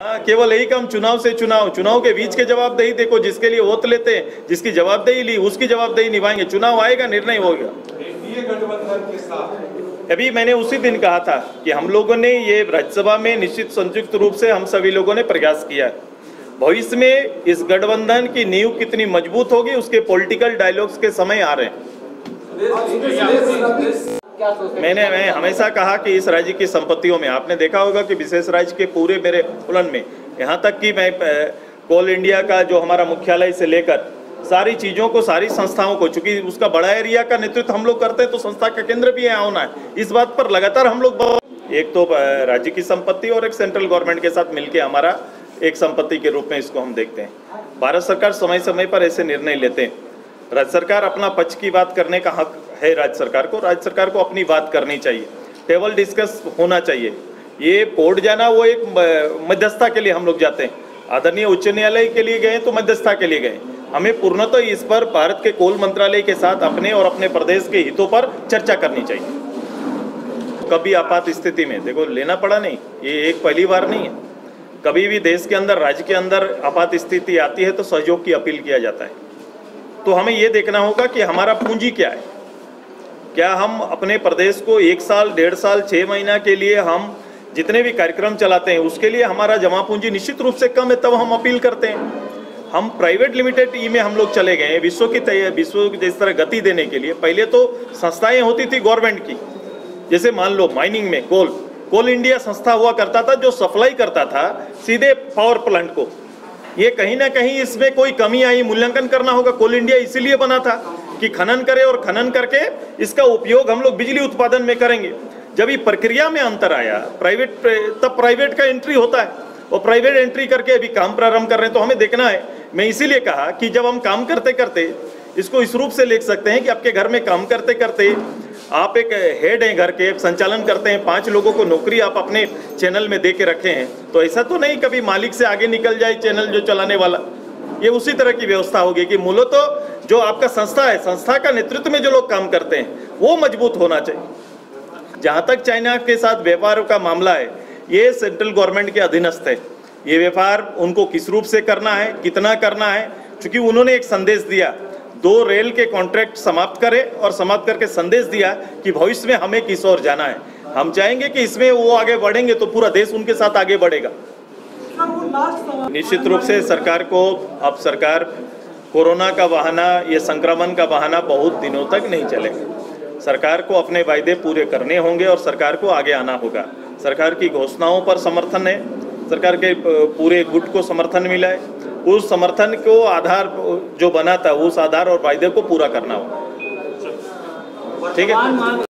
हाँ, केवल यही काम चुनाव से चुनाव चुनाव के बीच के जवाबदेही देखो जिसके लिए वोट लेते हैं जिसकी जवाबदेही ली उसकी जवाबदेही निभाएँगे। चुनाव आएगा निर्णय होगा गठबंधन के साथ। अभी मैंने उसी दिन कहा था कि हम लोगों ने ये राज्यसभा में निश्चित संयुक्त रूप से हम सभी लोगों ने प्रयास किया भविष्य में इस गठबंधन की नींव कितनी मज़बूत होगी उसके पॉलिटिकल डायलॉग्स के समय आ रहे हैं। मैंने मैं हमेशा कहा कि इस राज्य की संपत्तियों में, आपने देखा होगा कि विशेष राज्य के पूरे मेरे उलन में, यहाँ तक कि मैं कोल इंडिया का जो हमारा मुख्यालय से लेकर सारी चीज़ों को, सारी संस्थाओं को, चूँकि उसका बड़ा एरिया का नेतृत्व हम लोग करते हैं तो संस्था का केंद्र भी यहाँ होना है। इस बात पर लगातार हम लोग एक तो राज्य की संपत्ति और एक सेंट्रल गवर्नमेंट के साथ मिलकर हमारा एक संपत्ति के रूप में इसको हम देखते हैं। भारत सरकार समय समय पर ऐसे निर्णय लेते हैं। राज्य सरकार अपना पक्ष की बात करने का हक है राज्य सरकार को। राज्य सरकार को अपनी बात करनी चाहिए। टेबल डिस्कस होना चाहिए। ये कोर्ट जाना, वो एक मध्यस्थता के लिए हम लोग जाते हैं। आदरणीय उच्च न्यायालय के लिए गए तो मध्यस्थता के लिए गए। हमें पूर्णतः तो इस पर भारत के कोल मंत्रालय के साथ अपने और अपने प्रदेश के हितों पर चर्चा करनी चाहिए। कभी आपात स्थिति में, देखो, लेना पड़ा नहीं। ये एक पहली बार नहीं है। कभी भी देश के अंदर, राज्य के अंदर आपात स्थिति आती है तो सहयोग की अपील किया जाता है। तो हमें ये देखना होगा कि हमारा पूंजी क्या है। क्या हम अपने प्रदेश को एक साल, डेढ़ साल छः महीना के लिए हम जितने भी कार्यक्रम चलाते हैं, उसके लिए हमारा जमा पूंजी निश्चित रूप से कम है, तब हम अपील करते हैं। हम प्राइवेट लिमिटेड ई में हम लोग चले गए हैं, विश्व की विश्व की जिस तरह गति देने के लिए। पहले तो संस्थाएँ होती थी गवर्नमेंट की। जैसे मान लो माइनिंग में, कोल कोल इंडिया संस्था हुआ करता था, जो सप्लाई करता था सीधे पावर प्लांट को। ये कहीं ना कहीं इसमें कोई कमी आई। मूल्यांकन करना होगा। कोल इंडिया इसीलिए बना था कि खनन करे और खनन करके इसका उपयोग हम लोग बिजली उत्पादन में करेंगे। जब ये प्रक्रिया में अंतर आया, प्राइवेट तब प्राइवेट का एंट्री होता है और प्राइवेट एंट्री करके अभी काम प्रारंभ कर रहे हैं तो हमें देखना है। मैं इसीलिए कहा कि जब हम काम करते करते इसको इस रूप से लिख सकते हैं कि आपके घर में काम करते करते आप एक हेड हैं घर के संचालन करते हैं, पाँच लोगों को नौकरी आप अपने चैनल में दे के रखे हैं। तो ऐसा तो नहीं कभी मालिक से आगे निकल जाए चैनल जो चलाने वाला। ये उसी तरह की व्यवस्था होगी कि मूलो तो जो आपका संस्था है, संस्था का नेतृत्व में जो लोग काम करते हैं, वो मज़बूत होना चाहिए। जहाँ तक चाइना के साथ व्यापार का मामला है, ये सेंट्रल गवर्नमेंट के अधीनस्थ है। ये व्यापार उनको किस रूप से करना है, कितना करना है क्योंकि उन्होंने एक संदेश दिया दो रेल के कॉन्ट्रैक्ट समाप्त करें और समाप्त करके संदेश दिया कि भविष्य में हमें किस ओर जाना है। हम चाहेंगे कि इसमें वो आगे बढ़ेंगे तो पूरा देश उनके साथ आगे बढ़ेगा। निश्चित रूप से सरकार को, अब सरकार कोरोना का बहाना, ये संक्रमण का बहाना बहुत दिनों तक नहीं चलेगा। सरकार को अपने वायदे पूरे करने होंगे और सरकार को आगे आना होगा। सरकार की घोषणाओं पर समर्थन है। सरकार के पूरे गुट को समर्थन मिला है। उस समर्थन को आधार जो बना था, उस आधार और वायदे को पूरा करना होगा। ठीक है?